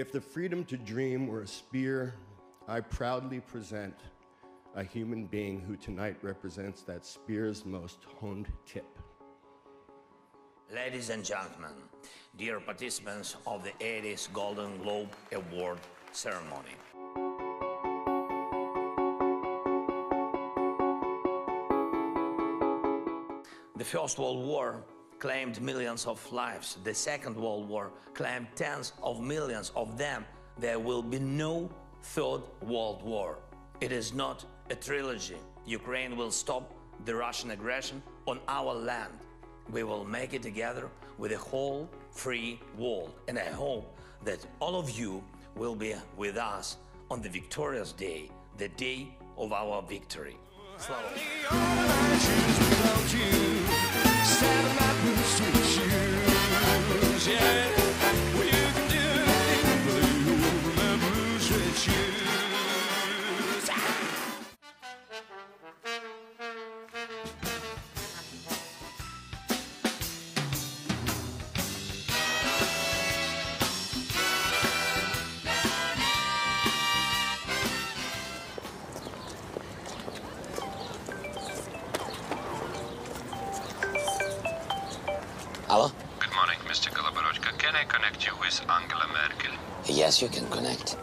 If the freedom to dream were a spear, I proudly present a human being who tonight represents that spear's most honed tip. Ladies and gentlemen, dear participants of the 80s Golden Globe Award ceremony. The First World War claimed millions of lives. The Second World War claimed tens of millions of them. There will be no Third World War. It is not a trilogy. Ukraine will stop the Russian aggression on our land. We will make it together with a whole free world. And I hope that all of you will be with us on the victorious day, the day of our victory. Slava. Stand my blue sweet shoes, yeah. Hello? Good morning, Mr. Koloborochka. Can I connect you with Angela Merkel? Yes, you can connect.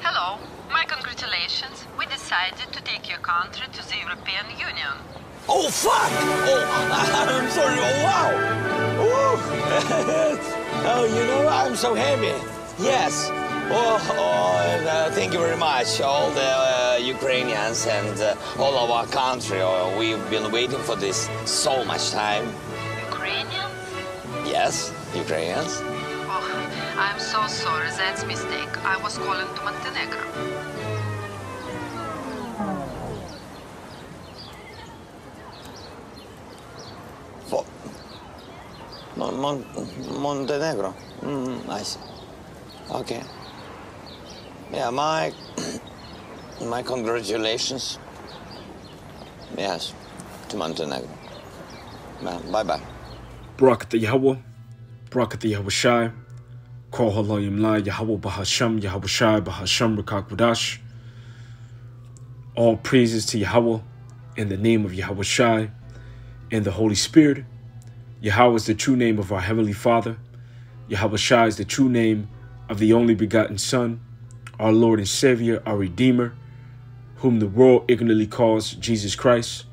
Hello, my congratulations. We decided to take your country to the European Union. Oh, fuck! Oh, I'm sorry. Oh, wow! Ooh. oh, you know, I'm so happy. Yes. Oh, oh and, uh, thank you very much, all the uh, Ukrainians and uh, all of our country. Oh, we've been waiting for this so much time. Yes, Ukrainians. Oh, I'm so sorry. That's mistake. I was calling to Montenegro. For Mon- Mon- Montenegro. Mm, I see. Okay. Yeah, my my congratulations. Yes, to Montenegro. Bye bye. Barak Yahweh, Barak Yahweh Shai, Kol Halayim La Yahweh Bahasham, Yahweh Shai Bahasham Rakakwadash. All praises to Yahweh in the name of Yahweh Shai and the Holy Spirit. Yahweh is the true name of our Heavenly Father. Yahweh Shai is the true name of the only begotten Son, our Lord and Savior, our Redeemer, whom the world ignorantly calls Jesus Christ.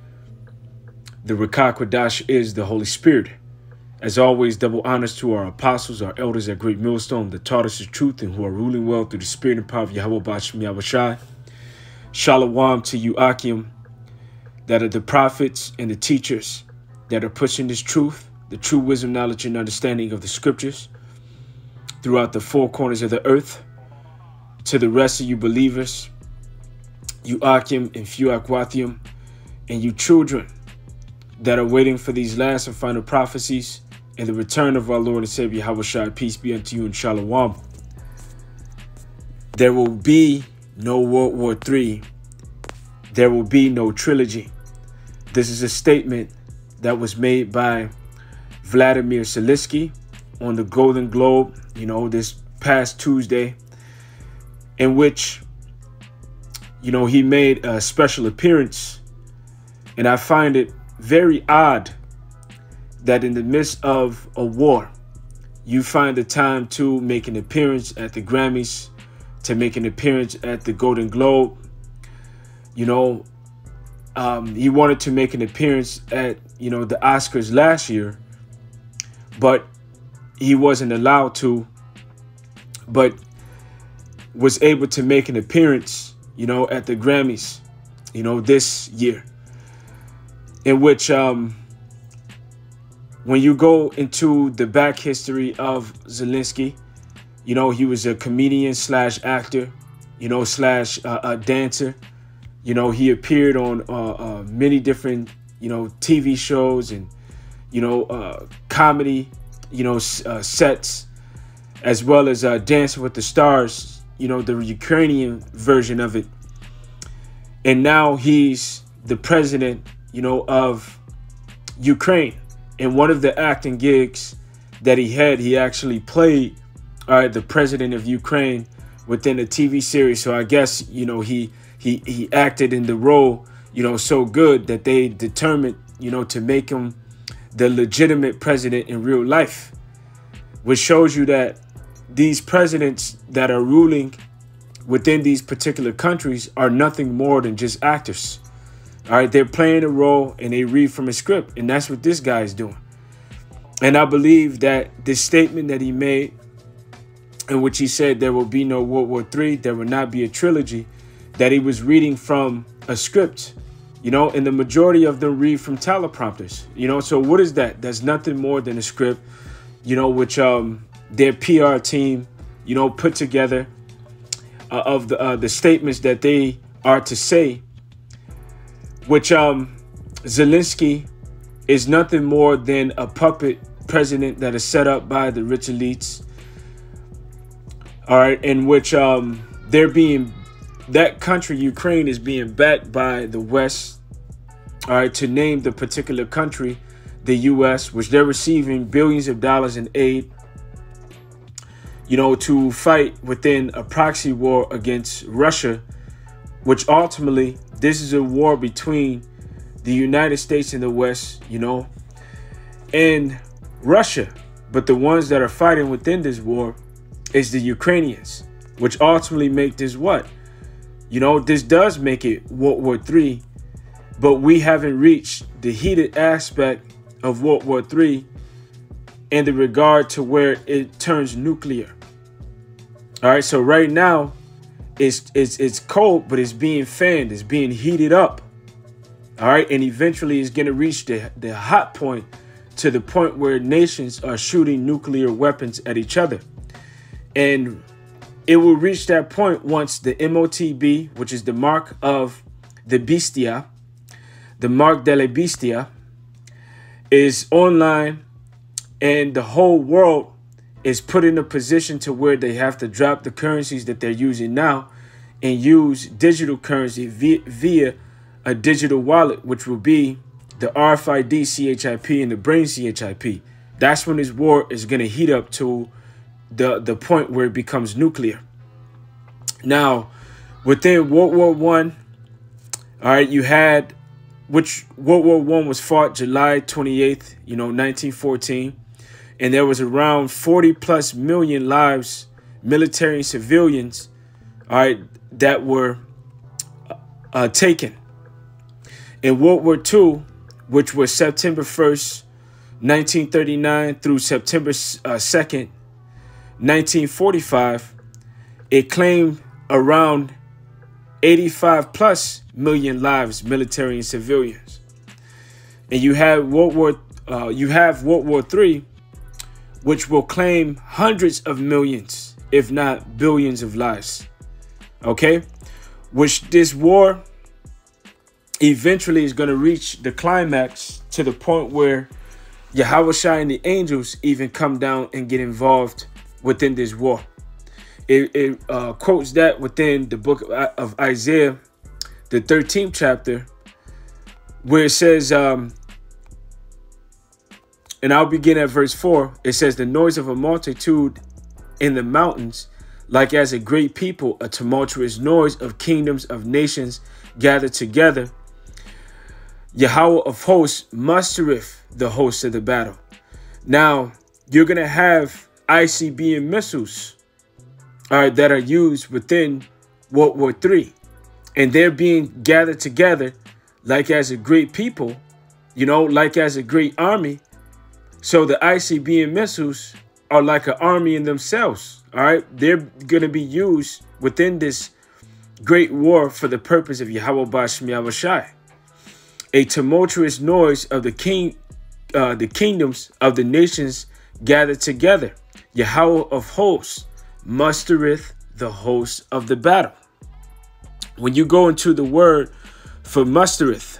The Rakakwadash is the Holy Spirit. As always, double honors to our apostles, our elders at Great Millstone that taught us the truth and who are ruling well through the spirit and power of Yahweh Yahweh Shalom to you, Akim, that are the prophets and the teachers that are pushing this truth, the true wisdom, knowledge, and understanding of the scriptures throughout the four corners of the earth. To the rest of you believers, you Akim and Fuakwathium, and you children that are waiting for these last and final prophecies and the return of our Lord and Savior Yahushua, peace be unto you in Shalom. There will be no World War III. There will be no trilogy. This is a statement that was made by Vladimir Zelensky on the Golden Globe, you know, this past Tuesday, in which, you know, he made a special appearance. And I find it very odd that in the midst of a war, you find the time to make an appearance at the Grammys, to make an appearance at the Golden Globe. You know, um, he wanted to make an appearance at, you know, the Oscars last year, but he wasn't allowed to, but was able to make an appearance, you know, at the Grammys, you know, this year in which um, when you go into the back history of Zelensky, you know, he was a comedian slash actor, you know, slash uh, a dancer. You know, he appeared on uh, uh, many different, you know, TV shows and, you know, uh, comedy, you know, uh, sets, as well as uh, Dancing with the Stars, you know, the Ukrainian version of it. And now he's the president you know, of Ukraine. In one of the acting gigs that he had, he actually played right, the president of Ukraine within a TV series. So I guess, you know, he he he acted in the role, you know, so good that they determined, you know, to make him the legitimate president in real life. Which shows you that these presidents that are ruling within these particular countries are nothing more than just actors. All right, they're playing a role and they read from a script, and that's what this guy is doing. And I believe that this statement that he made, in which he said there will be no World War III, there will not be a trilogy, that he was reading from a script, you know, and the majority of them read from teleprompters, you know. So what is that? That's nothing more than a script, you know, which um their PR team, you know, put together uh, of the uh, the statements that they are to say, which um Zelensky is nothing more than a puppet president that is set up by the rich elites. All right, in which um they're being that country Ukraine is being backed by the West. All right, to name the particular country, the U.S., which they're receiving billions of dollars in aid you know, to fight within a proxy war against Russia, which ultimately this is a war between the United States and the West, you know, and Russia. But the ones that are fighting within this war is the Ukrainians, which ultimately make this what? You know, this does make it World War III, but we haven't reached the heated aspect of World War III in the regard to where it turns nuclear. All right, so right now, it's it's it's cold, but it's being fanned, it's being heated up. All right, and eventually it's gonna reach the the hot point to the point where nations are shooting nuclear weapons at each other, and it will reach that point once the MOTB, which is the mark of the bestia, the mark de la bestia, is online, and the whole world is put in a position to where they have to drop the currencies that they're using now and use digital currency via, via a digital wallet, which will be the RFID CHIP and the brain CHIP. That's when this war is going to heat up to the, the point where it becomes nuclear. Now, within World War One, all right, you had which World War One was fought July 28th, you know, 1914 and there was around 40 plus million lives, military and civilians, all right, that were uh, taken. In World War II, which was September 1st, 1939 through September uh, 2nd, 1945, it claimed around 85 plus million lives, military and civilians. And you have World War, uh, you have World War III, which will claim hundreds of millions, if not billions of lives. Okay? Which this war eventually is going to reach the climax to the point where Yahweh and the angels even come down and get involved within this war. It, it uh, quotes that within the book of Isaiah, the 13th chapter, where it says, um, and I'll begin at verse 4. It says, The noise of a multitude in the mountains, like as a great people, a tumultuous noise of kingdoms of nations gathered together. Yahweh of hosts mustereth the hosts of the battle. Now, you're going to have ICBM missiles all right, that are used within World War III. And they're being gathered together like as a great people, you know, like as a great army so the ICBM missiles are like an army in themselves. All right, they're going to be used within this great war for the purpose of Yahweh Bashmi Shai. A tumultuous noise of the king, uh, the kingdoms of the nations gathered together. Yahweh of hosts mustereth the hosts of the battle. When you go into the word for mustereth,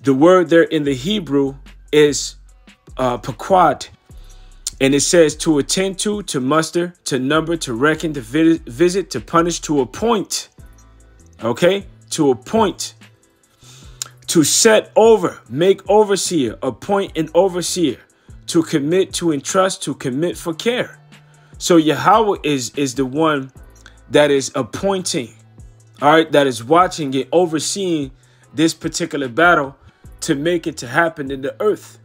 the word there in the Hebrew is uh, paqad. And it says to attend to, to muster, to number, to reckon, to visit, to punish, to appoint. Okay? To appoint. To set over, make overseer, appoint an overseer. To commit, to entrust, to commit for care. So Yahweh is is the one that is appointing, all right, that is watching and overseeing this particular battle to make it to happen in the earth.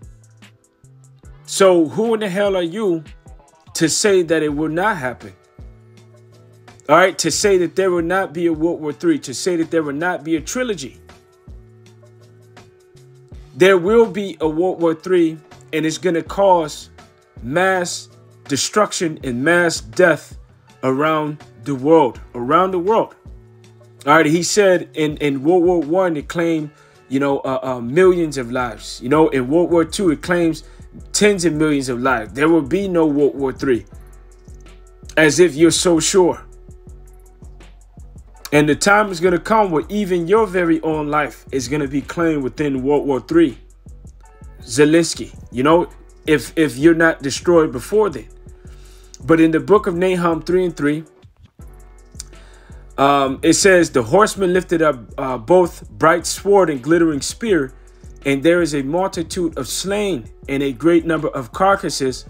So who in the hell are you to say that it will not happen? All right, to say that there will not be a World War III, to say that there will not be a trilogy. There will be a World War III, and it's going to cause mass destruction and mass death around the world, around the world. All right, he said in, in World War One, it claimed, you know, uh, uh, millions of lives. You know, in World War II, it claims tens of millions of lives. There will be no World War III. As if you're so sure. And the time is going to come where even your very own life is going to be claimed within World War III. Zelensky, you know, if if you're not destroyed before then. But in the book of Nahum 3 and 3, um, it says, The horseman lifted up uh, both bright sword and glittering spear, and there is a multitude of slain and a great number of carcasses,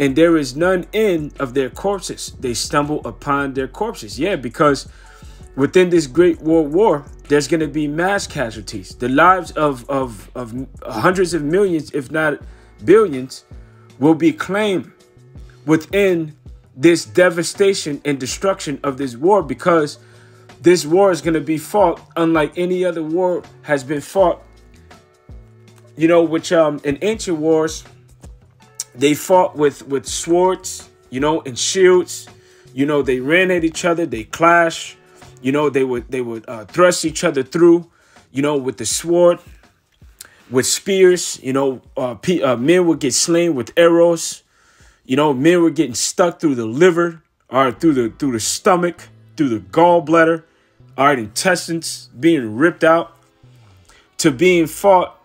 and there is none in of their corpses. They stumble upon their corpses. Yeah, because within this great world war, there's going to be mass casualties. The lives of, of, of hundreds of millions, if not billions, will be claimed within this devastation and destruction of this war because this war is going to be fought unlike any other war has been fought. You know, which um in ancient wars, they fought with with swords, you know, and shields. You know, they ran at each other, they clash you know, they would they would uh, thrust each other through, you know, with the sword, with spears. You know, uh, uh, men would get slain with arrows. You know, men were getting stuck through the liver, or through the through the stomach, through the gallbladder, right, intestines being ripped out, to being fought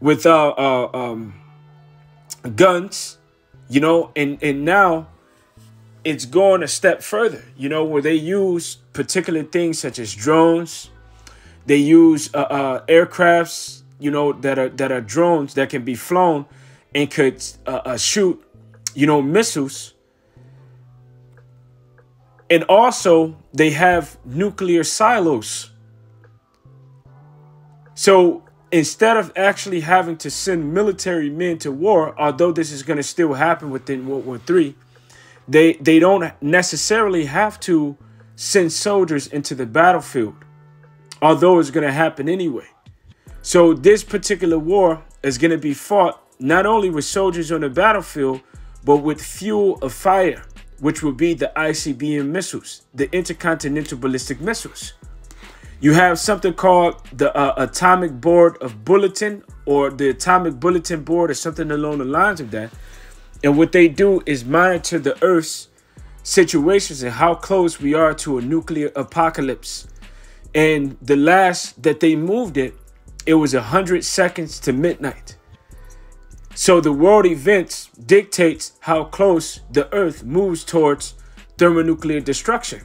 with uh um, guns. You know, and and now it's going a step further, you know, where they use particular things such as drones. They use uh, uh, aircrafts, you know, that are that are drones that can be flown and could uh, uh shoot, you know, missiles. And also, they have nuclear silos. So instead of actually having to send military men to war, although this is going to still happen within World War III, they they don't necessarily have to send soldiers into the battlefield, although it's going to happen anyway. So this particular war is going to be fought not only with soldiers on the battlefield, but with fuel of fire, which will be the ICBM missiles, the intercontinental ballistic missiles. You have something called the uh, Atomic Board of Bulletin or the Atomic Bulletin Board or something along the lines of that and what they do is monitor the Earth's situations and how close we are to a nuclear apocalypse. And the last that they moved it, it was 100 seconds to midnight. So the world events dictates how close the Earth moves towards thermonuclear destruction.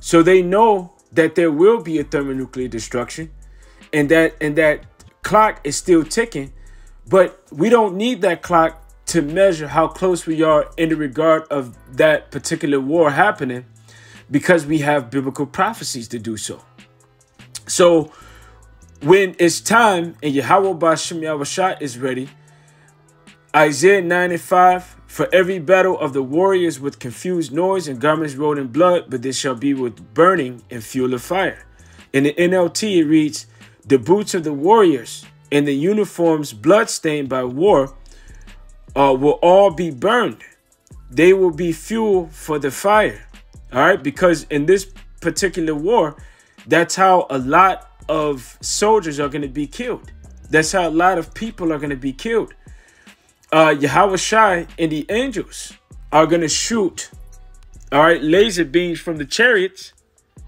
So they know that there will be a thermonuclear destruction and that and that clock is still ticking, but we don't need that clock to measure how close we are in the regard of that particular war happening because we have biblical prophecies to do so. So when it's time and Yahweh Bashem Yahushua is ready, Isaiah 95, for every battle of the warriors with confused noise and garments rolled in blood, but this shall be with burning and fuel of fire. In the NLT, it reads, The boots of the warriors and the uniforms bloodstained by war uh, will all be burned. They will be fuel for the fire. All right, because in this particular war, that's how a lot of soldiers are going to be killed. That's how a lot of people are going to be killed. Uh, Yahweh Shai and the angels are going to shoot, all right, laser beams from the chariots.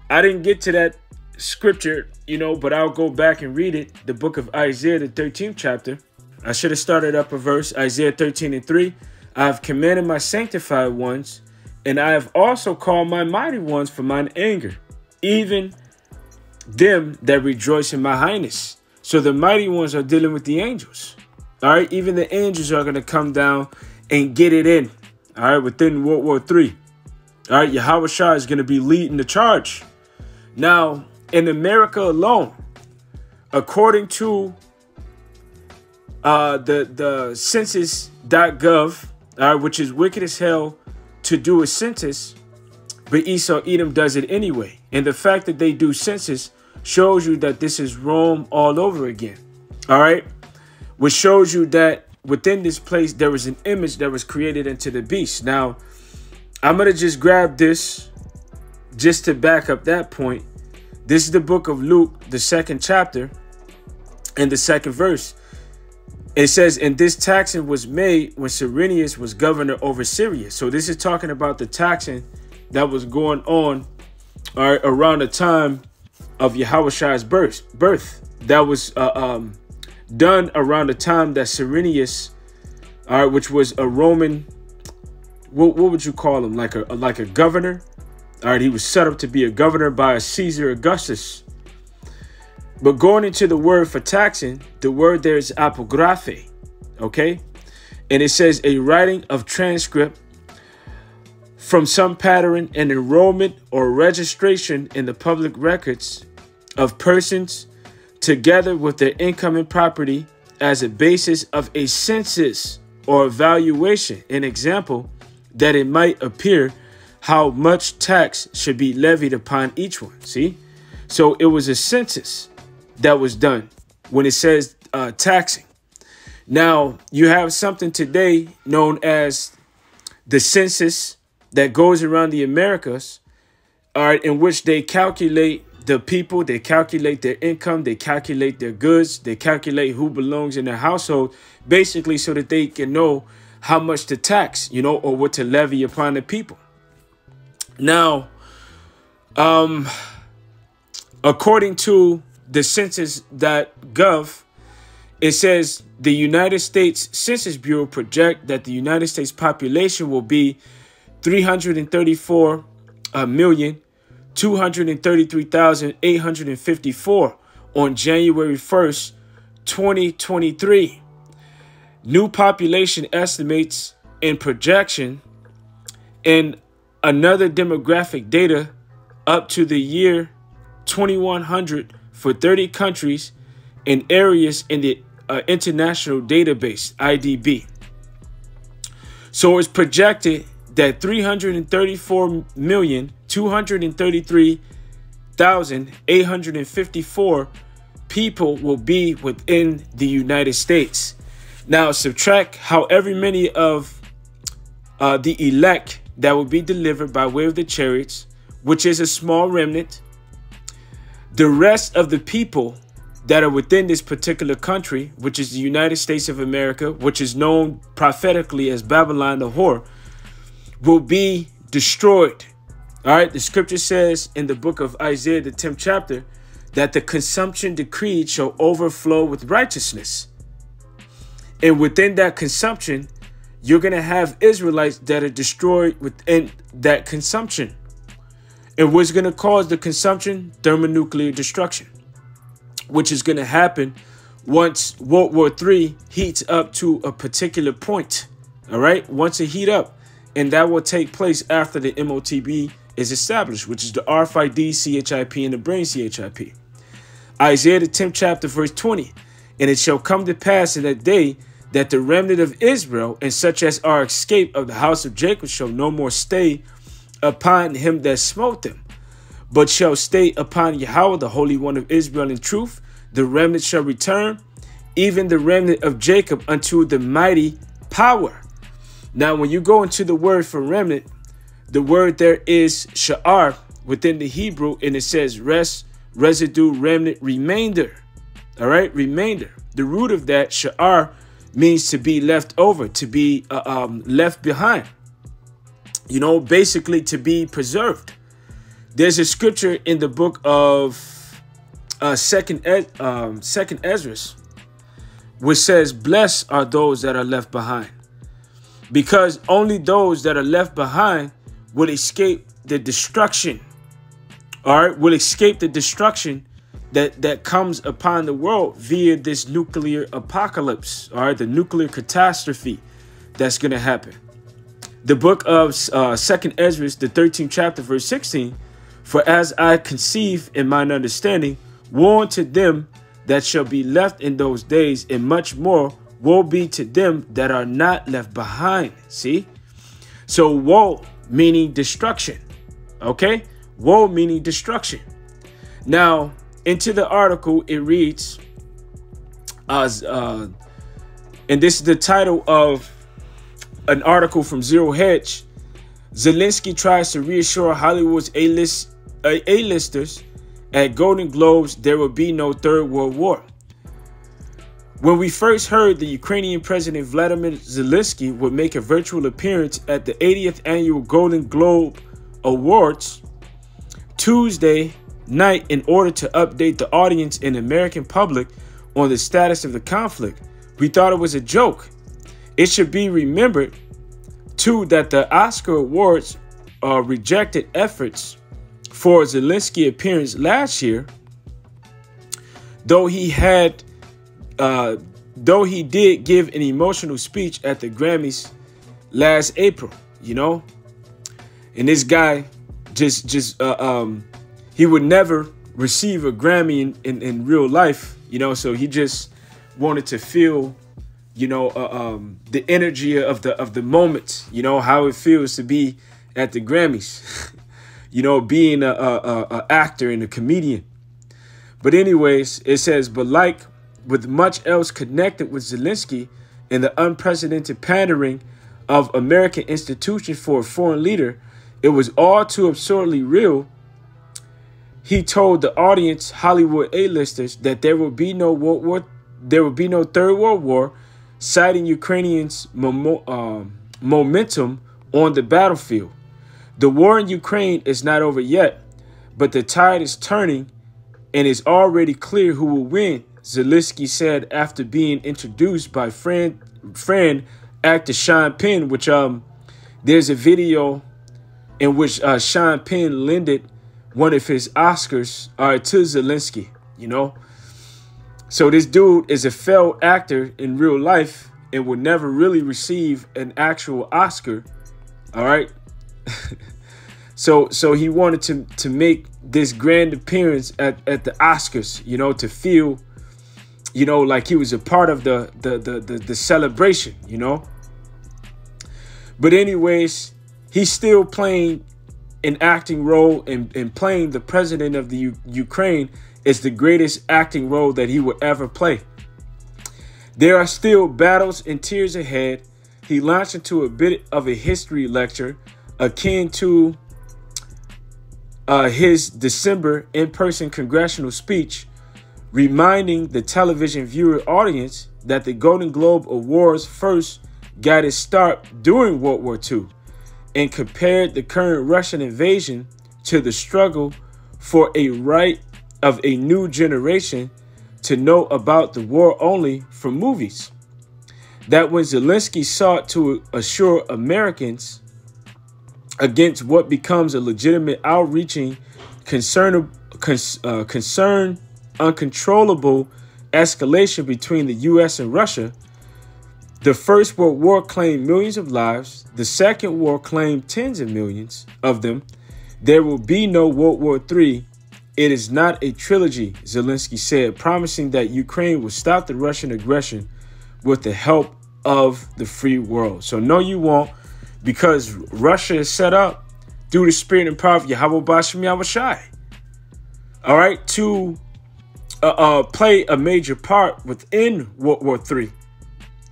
I didn't get to that scripture, you know, but I'll go back and read it. The book of Isaiah, the 13th chapter. I should have started up a verse, Isaiah 13 and 3. I have commanded my sanctified ones, and I have also called my mighty ones for mine anger, even them that rejoice in my highness. So the mighty ones are dealing with the angels. All right, even the angels are going to come down and get it in all right, within World War III. All right, Yahweh Shah is going to be leading the charge. Now, in America alone, according to uh, the the census.gov, all right, which is wicked as hell to do a census, but Esau Edom does it anyway. And the fact that they do census shows you that this is Rome all over again. All right, which shows you that within this place there was an image that was created into the beast. Now, I'm gonna just grab this just to back up that point. This is the book of Luke, the second chapter, and the second verse. It says, and this taxing was made when Cyrenius was governor over Syria. So this is talking about the taxing that was going on right, around the time of Yahweh's birth. Birth that was uh, um, done around the time that Cyrenius, all right, which was a Roman. What, what would you call him? Like a like a governor. All right, he was set up to be a governor by a Caesar Augustus. But going into the word for taxing, the word there is apographe, okay? And it says a writing of transcript from some pattern and enrollment or registration in the public records of persons together with their income and property as a basis of a census or evaluation. An example that it might appear how much tax should be levied upon each one. See? So it was a census that was done when it says uh, taxing. Now, you have something today known as the census that goes around the Americas, all right, in which they calculate the people, they calculate their income, they calculate their goods, they calculate who belongs in their household, basically so that they can know how much to tax, you know, or what to levy upon the people. Now, um, according to the census.gov, it says the United States Census Bureau project that the United States population will be 334 uh, million 233,854 on January 1st, 2023. New population estimates and projection and another demographic data up to the year 2100 for 30 countries and areas in the uh, International Database, IDB. So it's projected that 334,233,854 people will be within the United States. Now subtract however many of uh, the elect that will be delivered by way of the chariots, which is a small remnant. The rest of the people that are within this particular country, which is the United States of America, which is known prophetically as Babylon the whore, will be destroyed. All right, the scripture says in the book of Isaiah, the 10th chapter, that the consumption decreed shall overflow with righteousness. And within that consumption, you're going to have Israelites that are destroyed within that consumption. And what's going to cause the consumption? Thermonuclear destruction, which is going to happen once World War III heats up to a particular point. All right, once it heat up, and that will take place after the MOTB is established, which is the RFID, CHIP, and the brain CHIP. Isaiah the 10th chapter, verse 20. And it shall come to pass in that day that the remnant of Israel and such as are escaped of the house of Jacob shall no more stay upon him that smote them, but shall stay upon Yahweh, the Holy One of Israel, in truth. The remnant shall return, even the remnant of Jacob, unto the mighty power. Now, when you go into the word for remnant, the word there is sha'ar within the Hebrew, and it says rest, residue, remnant, remainder. All right, remainder. The root of that sha'ar means to be left over, to be uh, um, left behind. You know, basically to be preserved. There's a scripture in the book of uh, second um, second Ezra, which says, "Blessed are those that are left behind." Because only those that are left behind will escape the destruction. All right? Will escape the destruction that that comes upon the world via this nuclear apocalypse. All right? The nuclear catastrophe that's going to happen. The book of uh, Second Ezra, the 13th chapter, verse 16. For as I conceive in mine understanding, woe unto them that shall be left in those days, and much more woe be to them that are not left behind. See? So woe meaning destruction. Okay? Woe meaning destruction. Now, into the article, it reads, as uh, and this is the title of an article from Zero Hedge. Zelensky tries to reassure Hollywood's A-list uh, A-listers at Golden Globes there will be no third world war. When we first heard the Ukrainian President Vladimir Zelensky would make a virtual appearance at the 80th annual Golden Globe Awards Tuesday night in order to update the audience and American public on the status of the conflict, we thought it was a joke. It should be remembered, too, that the Oscar Awards uh, rejected efforts for Zelensky appearance last year, though he had, uh, though he did give an emotional speech at the Grammys last April, you know, and this guy just, just, uh, um, he would never receive a Grammy in, in, in real life, you know, so he just wanted to feel you know uh, um, the energy of the of the moment you know? How it feels to be at the grammys you know? Being a, a, a, actor and a comedian. But anyways it says but like with much else connected with zelensky and the unprecedented pandering of american institutions for a foreign leader it was all too absurdly real he told the audience hollywood a-listers that there will be no world war there will be no third world war citing Ukrainians' um, momentum on the battlefield. The war in Ukraine is not over yet, but the tide is turning and it's already clear who will win, Zelensky said after being introduced by friend, friend actor Sean Penn, which um there's a video in which uh, Sean Penn lended one of his Oscars uh, to Zelensky, you know. So this dude is a failed actor in real life and would never really receive an actual Oscar. All right. so so he wanted to to make this grand appearance at, at the Oscars, you know, to feel, you know, like he was a part of the the the the, the celebration, you know. But anyways, he's still playing an acting role and, and playing the president of the U Ukraine is the greatest acting role that he would ever play. There are still battles and tears ahead. He launched into a bit of a history lecture akin to uh, his December in person congressional speech, reminding the television viewer audience that the Golden Globe Awards first got its start during World War II and compared the current Russian invasion to the struggle for a right of a new generation to know about the war only from movies. That when Zelensky sought to assure Americans against what becomes a legitimate outreaching concern, uh, concern uncontrollable escalation between the U.S. and Russia, the First World War claimed millions of lives. The Second War claimed tens of millions of them. There will be no World War III it is not a trilogy, Zelensky said, promising that Ukraine will stop the Russian aggression with the help of the free world. So, no, you won't, because Russia is set up through the spirit and power of Yahweh Bashim Yahushai. All right, to uh, uh, play a major part within World War III,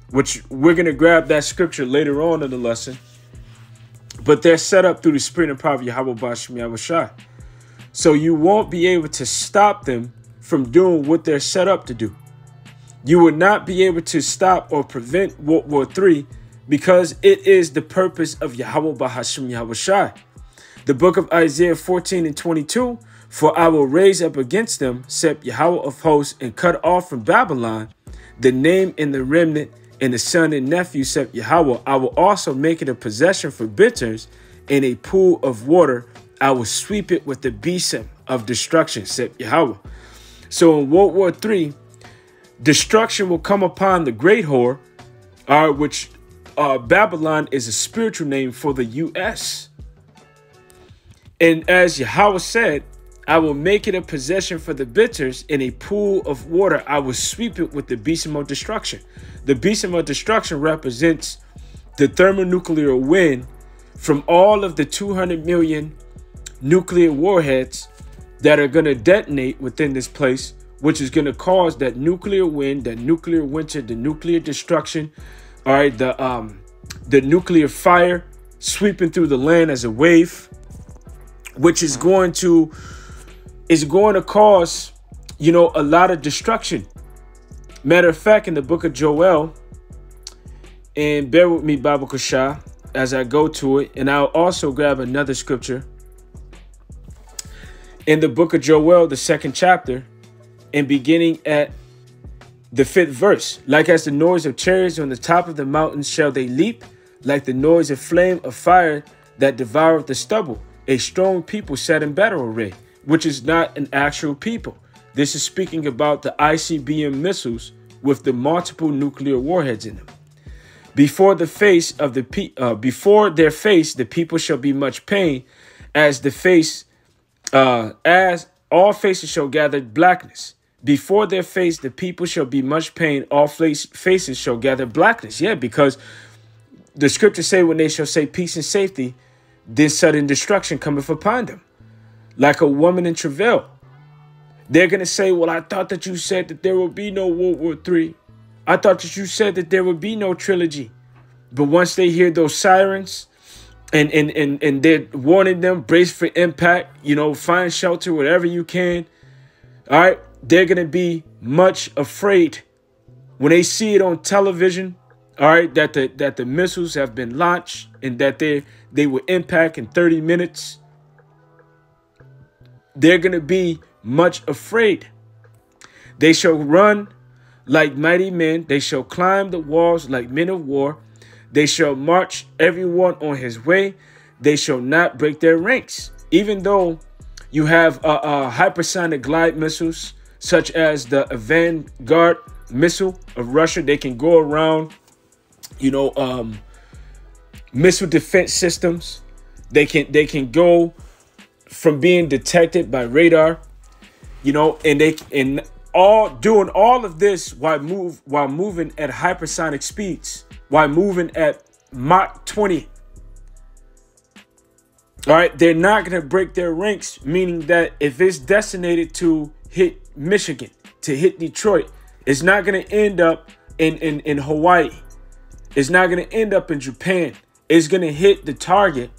which we're going to grab that scripture later on in the lesson. But they're set up through the spirit and power of Yahweh Bashim Yahushai. So you won't be able to stop them from doing what they're set up to do. You will not be able to stop or prevent World War III because it is the purpose of Yahweh Bahashim Yahushai. The book of Isaiah 14 and 22 For I will raise up against them, said Yahweh of hosts, and cut off from Babylon the name and the remnant and the son and nephew, said Yahweh. I will also make it a possession for bitters and a pool of water I will sweep it with the besom of destruction, said Yahweh. So in World War III, destruction will come upon the great whore, uh, which uh, Babylon is a spiritual name for the U.S. And as Yahweh said, I will make it a possession for the bitters in a pool of water. I will sweep it with the besom of destruction. The besom of destruction represents the thermonuclear wind from all of the 200 million nuclear warheads that are going to detonate within this place, which is going to cause that nuclear wind, that nuclear winter, the nuclear destruction, all right, the um, the nuclear fire sweeping through the land as a wave, which is going to is going to cause, you know, a lot of destruction. Matter of fact, in the book of Joel, and bear with me, Bible Kasha, as I go to it, and I'll also grab another scripture in the book of Joel, the second chapter, and beginning at the fifth verse. Like as the noise of chariots on the top of the mountains shall they leap, like the noise of flame of fire that devoureth the stubble. A strong people set in battle array, which is not an actual people. This is speaking about the ICBM missiles with the multiple nuclear warheads in them. Before the face of the pe- uh, before their face, the people shall be much pain, as the face uh, as all faces shall gather blackness. Before their face, the people shall be much pain. All face, faces shall gather blackness. Yeah, because the scriptures say when they shall say peace and safety, this sudden destruction cometh upon them. Like a woman in travail. They're going to say, well, I thought that you said that there will be no World War III. I thought that you said that there would be no trilogy. But once they hear those sirens, and and and and they're warning them brace for impact you know find shelter whatever you can all right they're gonna be much afraid when they see it on television all right that the that the missiles have been launched and that they they will impact in 30 minutes they're gonna be much afraid they shall run like mighty men they shall climb the walls like men of war they shall march everyone on his way. They shall not break their ranks. Even though you have uh, uh, hypersonic glide missiles, such as the Vanguard missile of Russia, they can go around, you know, um, missile defense systems. They can they can go from being detected by radar, you know, and they and all doing all of this while move while moving at hypersonic speeds while moving at Mach 20. All right, they're not going to break their ranks, meaning that if it's designated to hit Michigan, to hit Detroit, it's not going to end up in, in, in Hawaii. It's not going to end up in Japan. It's going to hit the target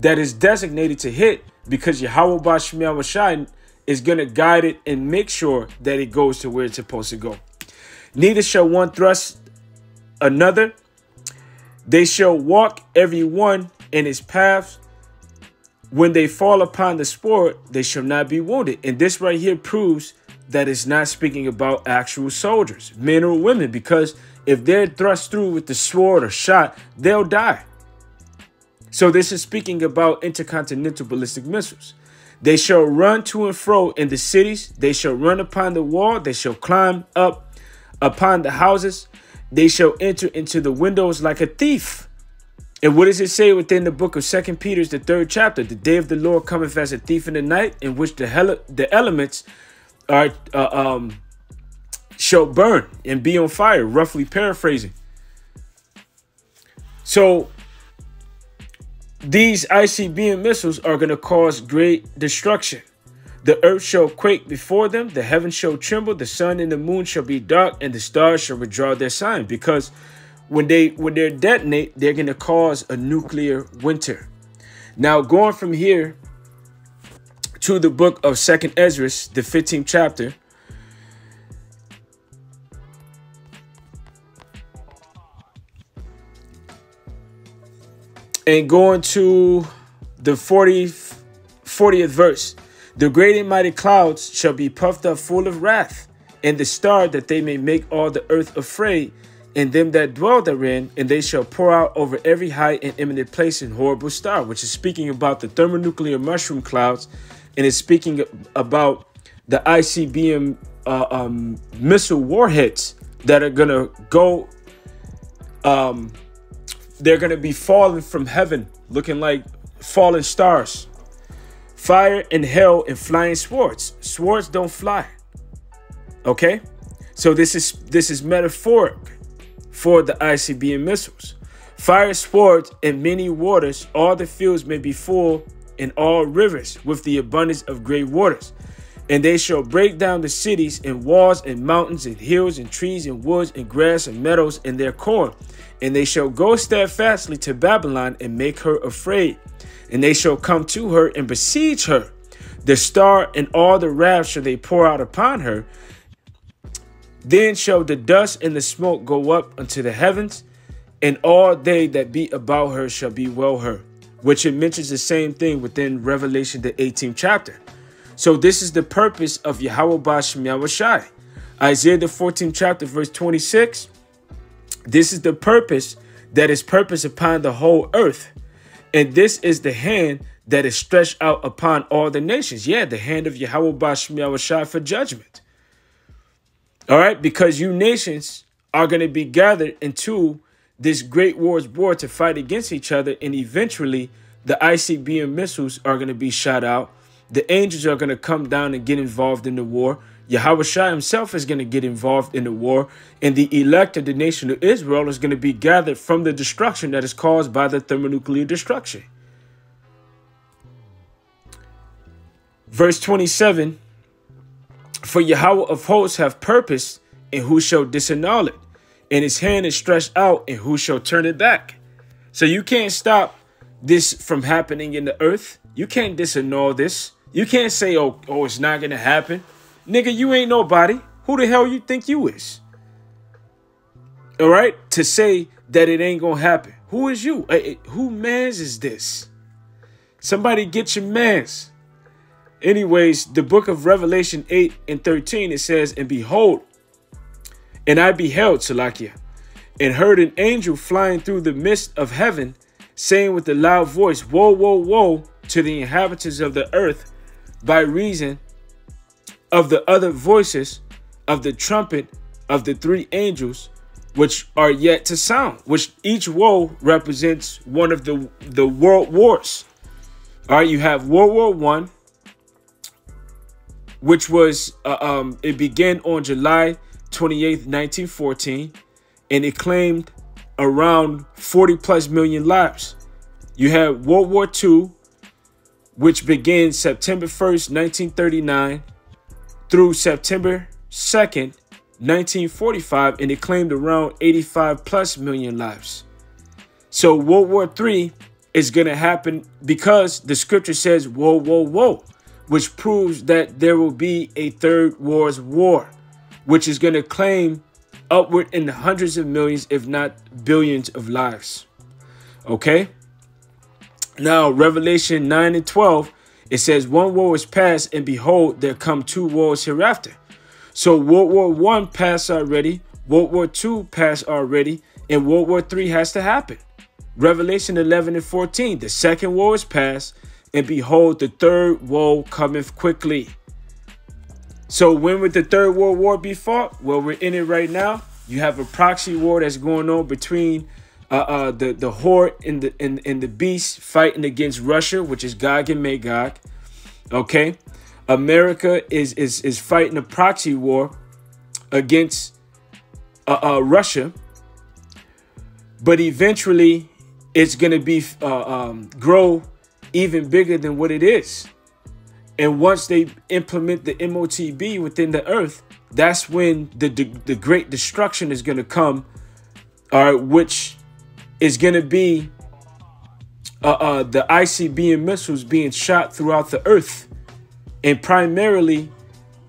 that is designated to hit because Yahweh Bashmiel is going to guide it and make sure that it goes to where it's supposed to go. Neither shall one thrust another, they shall walk every one in his paths. When they fall upon the sport, they shall not be wounded. And this right here proves that it's not speaking about actual soldiers, men or women, because if they're thrust through with the sword or shot, they'll die. So this is speaking about intercontinental ballistic missiles. They shall run to and fro in the cities. They shall run upon the wall. They shall climb up upon the houses. They shall enter into the windows like a thief. And what does it say within the book of Second Peter's the third chapter? The day of the Lord cometh as a thief in the night, in which the hell the elements are uh, um shall burn and be on fire. Roughly paraphrasing. So these ICBM missiles are going to cause great destruction. The earth shall quake before them, the heavens shall tremble, the sun and the moon shall be dark, and the stars shall withdraw their sign. Because when they when they detonate, they're gonna cause a nuclear winter. Now, going from here to the book of Second Ezra, the 15th chapter. And going to the 40th, 40th verse. The great and mighty clouds shall be puffed up full of wrath, and the star that they may make all the earth afraid, and them that dwell therein, and they shall pour out over every high and eminent place in horrible star, which is speaking about the thermonuclear mushroom clouds, and is speaking about the ICBM uh, um, missile warheads that are gonna go um, they're going to be falling from heaven, looking like fallen stars. Fire and hell and flying swords. Swords don't fly. Okay? So this is this is metaphoric for the ICBM missiles. Fire swords and many waters, all the fields may be full and all rivers with the abundance of great waters. And they shall break down the cities and walls and mountains and hills and trees and woods and grass and meadows and their corn. And they shall go steadfastly to Babylon and make her afraid. And they shall come to her and besiege her. The star and all the wrath shall they pour out upon her. Then shall the dust and the smoke go up unto the heavens, and all they that be about her shall be well her. Which it mentions the same thing within Revelation, the 18th chapter. So this is the purpose of Yahweh Bashem. Isaiah the 14th chapter, verse 26. This is the purpose that is purpose upon the whole earth. And this is the hand that is stretched out upon all the nations. Yeah, the hand of Yahweh Bashem for judgment. All right, because you nations are going to be gathered into this great war's war to fight against each other, and eventually the ICBM missiles are going to be shot out the angels are going to come down and get involved in the war. Yahweh Shai himself is going to get involved in the war, and the elect of the nation of Israel is going to be gathered from the destruction that is caused by the thermonuclear destruction. Verse 27 For Yahweh of hosts have purpose, and who shall disannul it? And his hand is stretched out, and who shall turn it back? So you can't stop this from happening in the earth. You can't disannul this. You can't say, oh, oh, it's not gonna happen. Nigga, you ain't nobody. Who the hell you think you is? All right? To say that it ain't gonna happen. Who is you? Hey, who mans is this? Somebody get your mans. Anyways, the book of Revelation 8 and 13, it says, And behold, and I beheld, Salakia, and heard an angel flying through the midst of heaven, saying with a loud voice, Woe, woe, woe to the inhabitants of the earth by reason of the other voices of the trumpet of the three angels which are yet to sound, which each woe represents one of the, the world wars. All right, you have World War One, which was uh, um, it began on July 28th, 1914, and it claimed around 40 plus million lives. You have World War II, which began September 1st, 1939 through September 2nd, 1945, and it claimed around 85 plus million lives. So World War III is going to happen because the scripture says, whoa, whoa, whoa, which proves that there will be a third war's war, which is going to claim upward in the hundreds of millions, if not billions of lives. Okay? Now, Revelation 9 and 12, it says, One war is past, and behold, there come two wars hereafter. So World War One passed already, World War Two passed already, and World War Three has to happen. Revelation 11 and 14, the second war is past, and behold, the third war cometh quickly. So when would the third world war be fought? Well, we're in it right now. You have a proxy war that's going on between uh, uh, the the horde and the and, and the beast fighting against Russia, which is Gog and Magog. Okay, America is is is fighting a proxy war against uh, uh Russia, but eventually it's gonna be uh, um, grow even bigger than what it is. And once they implement the MOTB within the earth, that's when the, the, the great destruction is going to come, all right, which is going to be uh, uh, the ICBM missiles being shot throughout the earth. And primarily,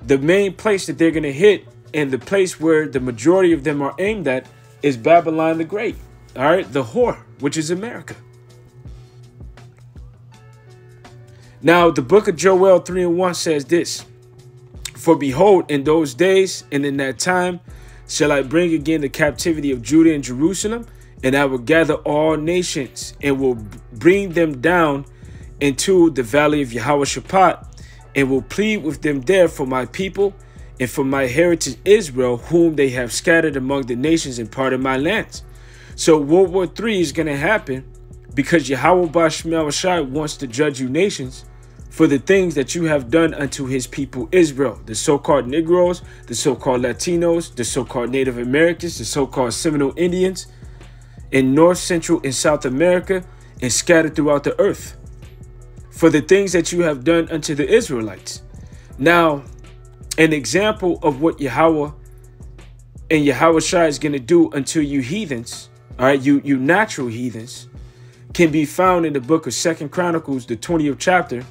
the main place that they're going to hit and the place where the majority of them are aimed at is Babylon the Great. All right, the whore, which is America. Now, the book of Joel 3 and 1 says this For behold, in those days and in that time shall I bring again the captivity of Judah and Jerusalem and I will gather all nations and will bring them down into the valley of Jehoshaphat and will plead with them there for my people and for my heritage Israel, whom they have scattered among the nations and part of my lands. So World War III is going to happen because Yahweh Bashmel wants to judge you nations for the things that you have done unto his people Israel, the so-called Negroes, the so-called Latinos, the so-called Native Americans, the so-called Seminole Indians in North, Central, and South America and scattered throughout the earth for the things that you have done unto the Israelites. Now, an example of what Yahweh and Yahweh Shai is going to do unto you heathens, all right, you, you natural heathens, can be found in the book of Second Chronicles, the 20th chapter,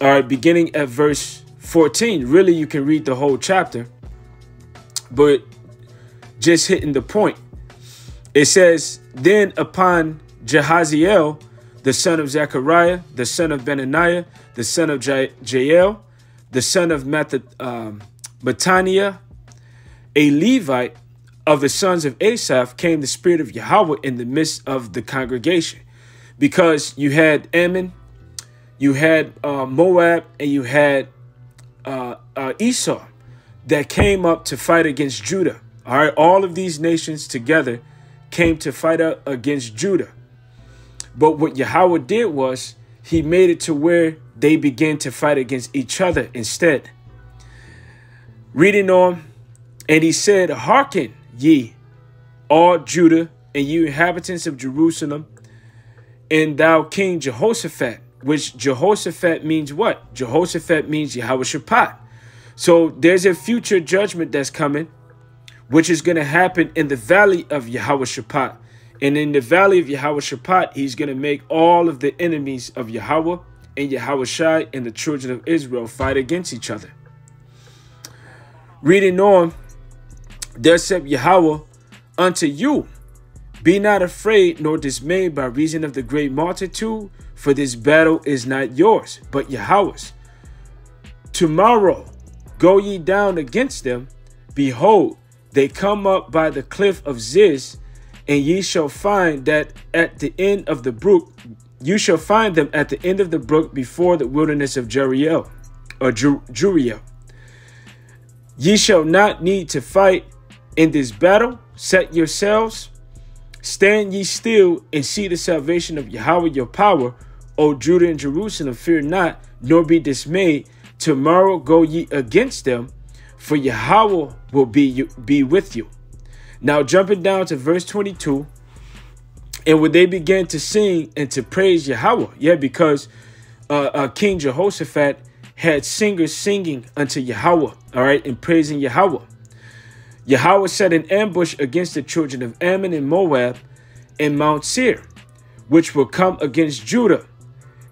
all right, beginning at verse 14. Really, you can read the whole chapter, but just hitting the point. It says, Then upon Jahaziel, the son of Zechariah, the son of Benaniah, the son of Jael, the son of Math um, Mattaniah, a Levite of the sons of Asaph, came the spirit of Yahweh in the midst of the congregation. Because you had Ammon, you had uh, Moab, and you had uh, uh, Esau that came up to fight against Judah. All right, all of these nations together came to fight up against Judah. But what Yahweh did was he made it to where they began to fight against each other instead. Reading on, and he said, Hearken ye, all Judah, and you inhabitants of Jerusalem, and thou King Jehoshaphat, which Jehoshaphat means what? Jehoshaphat means Yahweh Shaphat. So there's a future judgment that's coming, which is going to happen in the valley of Yahweh Shaphat. And in the valley of Yahweh Shaphat, he's going to make all of the enemies of Yahweh and Yahweh Shai and the children of Israel fight against each other. Reading on, there said Yahweh unto you, Be not afraid nor dismayed by reason of the great multitude, for this battle is not yours, but Yahweh's. Tomorrow go ye down against them. Behold, they come up by the cliff of Ziz, and ye shall find that at the end of the brook, you shall find them at the end of the brook before the wilderness of Jeriel, or Juriel. Ye shall not need to fight in this battle. Set yourselves, stand ye still, and see the salvation of Yahweh your power, O Judah and Jerusalem. Fear not, nor be dismayed. Tomorrow go ye against them, for Yahweh will be, be with you. Now, jumping down to verse 22, and when they began to sing and to praise Yahweh, yeah, because uh, uh, King Jehoshaphat had singers singing unto Yahweh, all right, and praising Yahweh. Yahweh set an ambush against the children of Ammon and Moab and Mount Seir, which will come against Judah.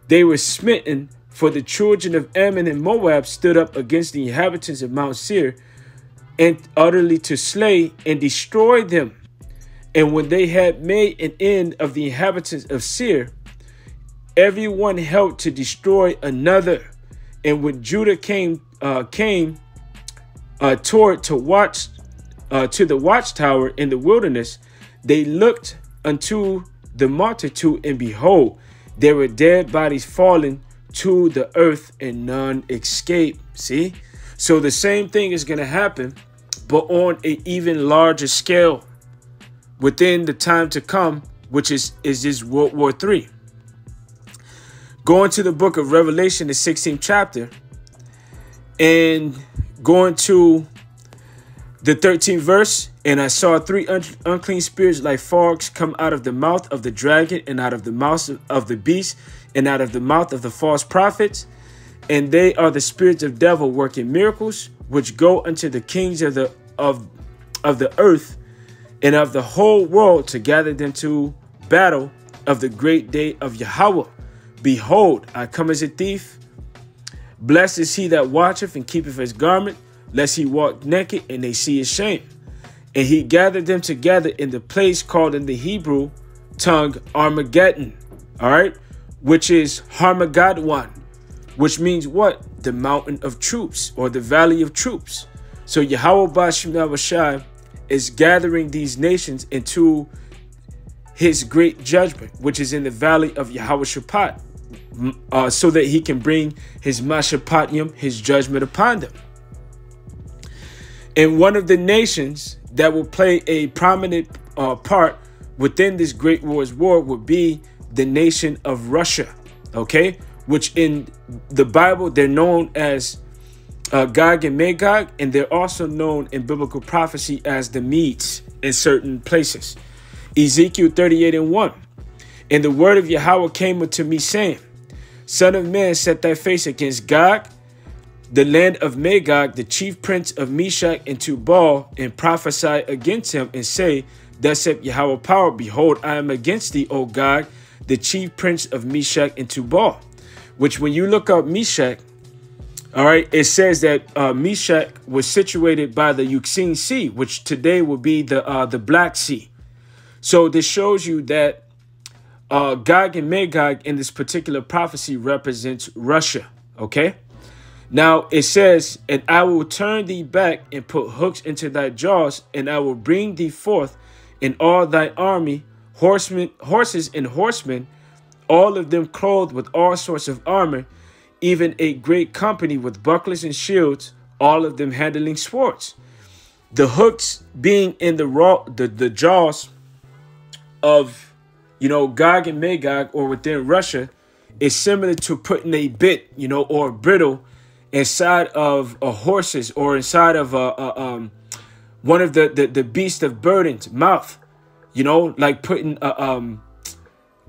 They were smitten, for the children of Ammon and Moab stood up against the inhabitants of Mount Seir and utterly to slay and destroy them. And when they had made an end of the inhabitants of Seir, everyone helped to destroy another. And when Judah came uh, came uh, toward to watch uh, to the watchtower in the wilderness, they looked unto the multitude, and behold, there were dead bodies falling to the earth, and none escape. See, so the same thing is going to happen, but on an even larger scale within the time to come, which is, is this World War III. Going to the book of Revelation, the 16th chapter, and going to the 13th verse, and I saw three un unclean spirits like frogs come out of the mouth of the dragon, and out of the mouth of the beast, and out of the mouth of the false prophets and they are the spirits of devil working miracles, which go unto the kings of the of of the earth and of the whole world to gather them to battle of the great day of Yahweh. Behold, I come as a thief. Blessed is he that watcheth and keepeth his garment, lest he walk naked and they see his shame. And he gathered them together in the place called in the Hebrew tongue Armageddon, all right, which is Harmageddon, which means what? The mountain of troops or the valley of troops. So Yahweh Bashim is gathering these nations into his great judgment, which is in the valley of Yahweh Shaphat, uh, so that he can bring his Mashapatium, his judgment upon them. And one of the nations that will play a prominent uh, part within this Great Wars war would be the nation of Russia, okay? Which in the Bible, they're known as uh, Gog and Magog, and they're also known in biblical prophecy as the Medes in certain places. Ezekiel 38 and 1. And the word of Yahweh came unto me, saying, Son of man, set thy face against Gog, the land of Magog, the chief prince of Meshech, and Tubal, and prophesy against him, and say, Thus saith Yahweh power, Behold, I am against thee, O Gog, the chief prince of Meshech and Tubal. Which when you look up Meshech, all right, it says that uh, Meshech was situated by the Euxine Sea, which today would be the uh, the Black Sea. So this shows you that uh, Gog and Magog in this particular prophecy represents Russia. Okay. Now it says, and I will turn thee back and put hooks into thy jaws, and I will bring thee forth in all thy army, horsemen, horses and horsemen, all of them clothed with all sorts of armor, even a great company with bucklers and shields, all of them handling swords. The hooks being in the raw the, the jaws of you know Gog and Magog or within Russia is similar to putting a bit, you know, or a bridle inside of a horse's or inside of a, a um one of the, the the beast of burden's mouth. You know, like putting a um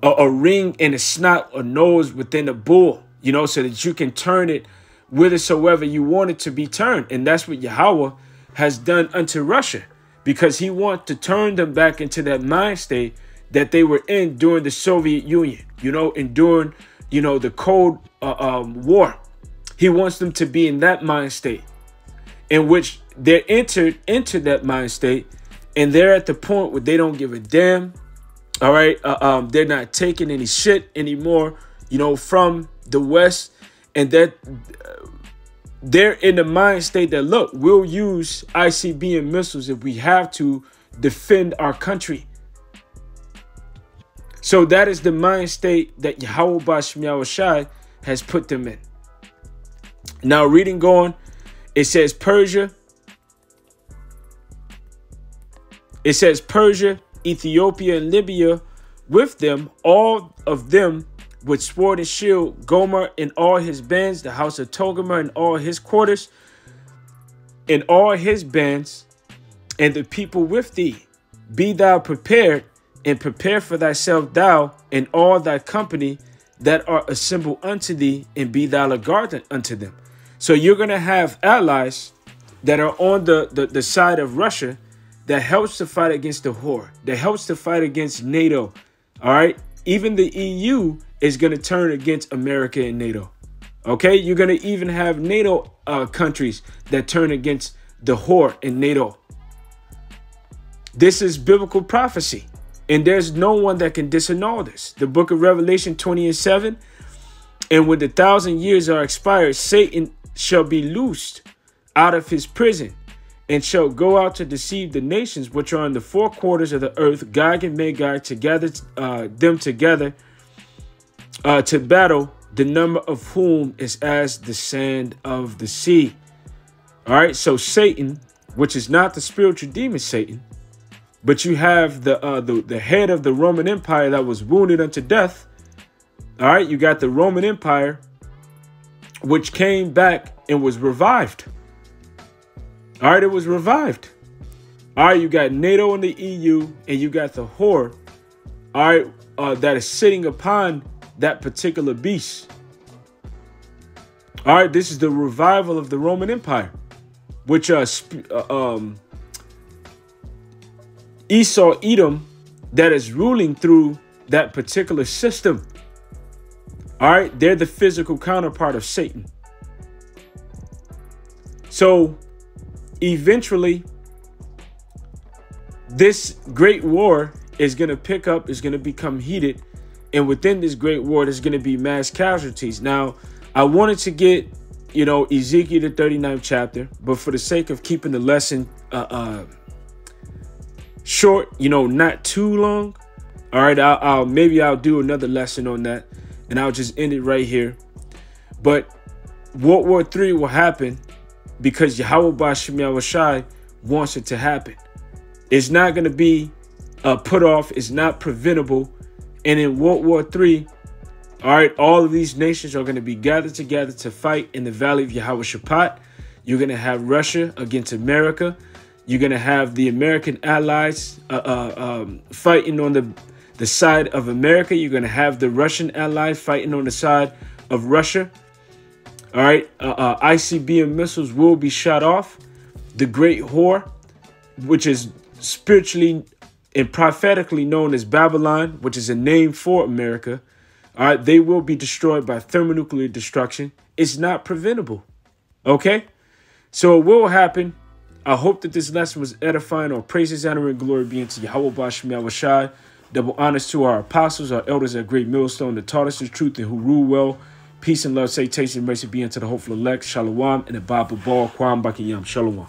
a, a ring in a snot or nose within a bull you know, so that you can turn it whithersoever you want it to be turned. And that's what Yahweh has done unto Russia because he wants to turn them back into that mind state that they were in during the Soviet Union, you know, and during, you know, the Cold uh, um, War. He wants them to be in that mind state in which they're entered into that mind state and they're at the point where they don't give a damn. All right. Uh, um, they're not taking any shit anymore, you know, from the West, and that they're in the mind state that look, we'll use ICBM missiles if we have to defend our country. So that is the mind state that Yahweh Shai has put them in. Now, reading going, it says Persia. It says Persia, Ethiopia, and Libya with them, all of them with sword and shield, Gomer and all his bands, the house of Togarmah and all his quarters, and all his bands, and the people with thee. Be thou prepared, and prepare for thyself thou and all thy company that are assembled unto thee, and be thou a guard unto them. So you're going to have allies that are on the, the, the side of Russia that helps to fight against the whore, that helps to fight against NATO. All right. Even the EU is going to turn against America and NATO. Okay, you're going to even have NATO uh, countries that turn against the whore in NATO. This is biblical prophecy, and there's no one that can disannul this. The book of Revelation 20 and 7 and when the thousand years are expired, Satan shall be loosed out of his prison and shall go out to deceive the nations which are in the four quarters of the earth, Gog and Magog, to gather uh, them together uh, to battle, the number of whom is as the sand of the sea. All right, so Satan, which is not the spiritual demon Satan, but you have the uh, the the head of the Roman Empire that was wounded unto death. All right, you got the Roman Empire, which came back and was revived. All right, it was revived. All right, you got NATO and the EU, and you got the whore. All right, uh, that is sitting upon that particular beast. All right, this is the revival of the Roman Empire, which uh, uh, um, Esau Edom that is ruling through that particular system. All right, they're the physical counterpart of Satan. So eventually, this great war is going to pick up, is going to become heated and within this great war, there's going to be mass casualties. Now, I wanted to get, you know, Ezekiel the 39th chapter, but for the sake of keeping the lesson uh, uh, short, you know, not too long. All right, I'll, I'll maybe I'll do another lesson on that, and I'll just end it right here. But World War III will happen because Yahweh Bashim Shai wants it to happen. It's not going to be uh, put off It's not preventable. And in World War III, all right, all of these nations are going to be gathered together to fight in the Valley of Yehoshaphat. You're going to have Russia against America. You're going to have the American allies uh, uh, um, fighting on the, the side of America. You're going to have the Russian allies fighting on the side of Russia. All right, uh, uh ICBM missiles will be shot off. The Great Whore, which is spiritually and prophetically known as Babylon, which is a name for America, all right, they will be destroyed by thermonuclear destruction. It's not preventable. Okay? So it will happen. I hope that this lesson was edifying. All praises, honor, and glory be unto Yahweh Bashem Yahushai. Double honors to our apostles, our elders at Great Millstone that taught us the truth and who rule well. Peace and love, salutation, mercy be unto the hopeful elect. Shalom and the Bible ball. Kwam Bakayam. Shalom.